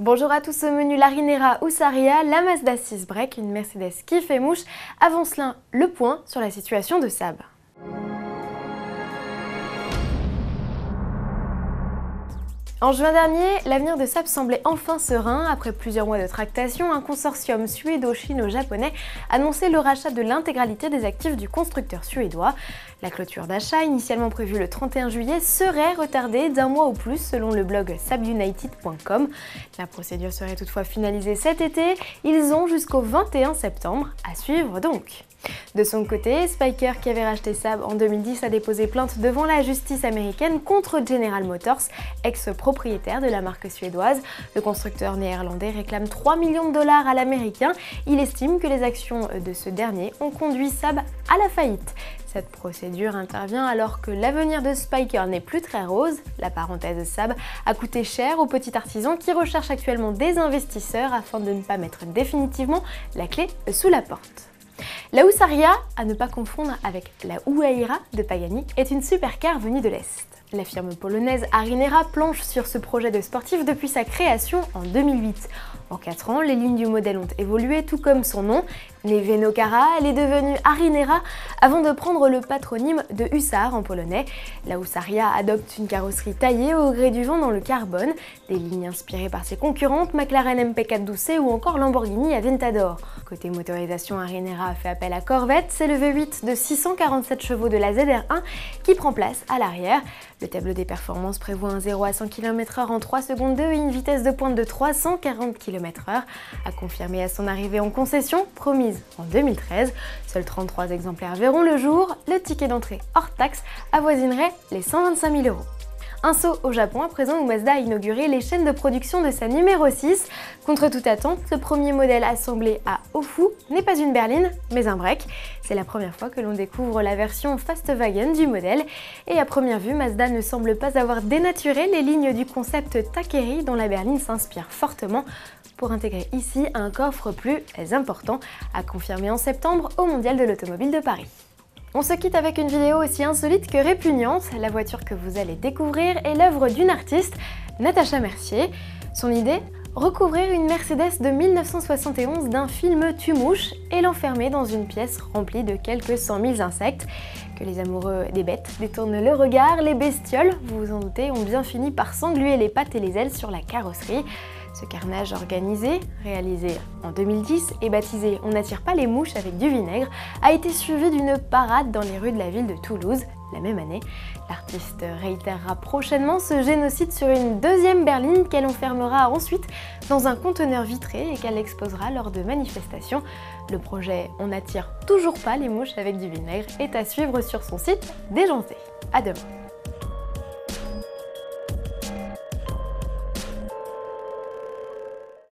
Bonjour à tous au menu l'Arinera Saria, la Mazda 6 Break, une Mercedes qui fait mouche. Avant cela, le point sur la situation de Saab. En juin dernier, l'avenir de Saab semblait enfin serein. Après plusieurs mois de tractation, un consortium suédo-chino-japonais annonçait le rachat de l'intégralité des actifs du constructeur suédois. La clôture d'achat, initialement prévue le 31 juillet, serait retardée d'un mois ou plus selon le blog sabunited.com. La procédure serait toutefois finalisée cet été. Ils ont jusqu'au 21 septembre à suivre donc. De son côté, Spiker, qui avait racheté Saab en 2010, a déposé plainte devant la justice américaine contre General Motors, ex-propriétaire de la marque suédoise. Le constructeur néerlandais réclame 3 millions de dollars à l'américain. Il estime que les actions de ce dernier ont conduit Saab à la faillite. Cette procédure intervient alors que l'avenir de Spiker n'est plus très rose. La parenthèse Saab a coûté cher aux petits artisans qui recherchent actuellement des investisseurs afin de ne pas mettre définitivement la clé sous la porte. La Husaria, à ne pas confondre avec la Huayra de Pagani, est une supercar venue de l'Est. La firme polonaise Arinera planche sur ce projet de sportif depuis sa création en 2008. En 4 ans, les lignes du modèle ont évolué tout comme son nom. Née Venokara, elle est devenue Arinera avant de prendre le patronyme de Hussar en polonais. La Husaria adopte une carrosserie taillée au gré du vent dans le carbone, des lignes inspirées par ses concurrentes McLaren MP4 Doucet ou encore Lamborghini Aventador. Côté motorisation, Arinera fait appel à Corvette, c'est le V8 de 647 chevaux de la ZR1 qui prend place à l'arrière. Le tableau des performances prévoit un 0 à 100 km/h en 3 secondes 2 et une vitesse de pointe de 340 km/h, à confirmer à son arrivée en concession, promise en 2013. Seuls 33 exemplaires verront le jour, le ticket d'entrée hors taxe avoisinerait les 125 000 euros. Un saut au Japon à présent où Mazda a inauguré les chaînes de production de sa numéro 6. Contre toute attente, ce premier modèle assemblé à Ofu n'est pas une berline, mais un break. C'est la première fois que l'on découvre la version Fastwagen du modèle. Et à première vue, Mazda ne semble pas avoir dénaturé les lignes du concept Takeri dont la berline s'inspire fortement pour intégrer ici un coffre plus important, à confirmer en septembre au Mondial de l'Automobile de Paris. On se quitte avec une vidéo aussi insolite que répugnante. La voiture que vous allez découvrir est l'œuvre d'une artiste, Natacha Mercier. Son idée Recouvrir une Mercedes de 1971 d'un film tue-mouche et l'enfermer dans une pièce remplie de quelques 100 000 insectes. Que les amoureux des bêtes détournent le regard, les bestioles, vous vous en doutez, ont bien fini par s'engluer les pattes et les ailes sur la carrosserie. Ce carnage organisé, réalisé en 2010 et baptisé On n'attire pas les mouches avec du vinaigre, a été suivi d'une parade dans les rues de la ville de Toulouse la même année. L'artiste réitérera prochainement ce génocide sur une deuxième berline qu'elle enfermera ensuite dans un conteneur vitré et qu'elle exposera lors de manifestations. Le projet On n'attire toujours pas les mouches avec du vinaigre est à suivre sur son site déjanté. À demain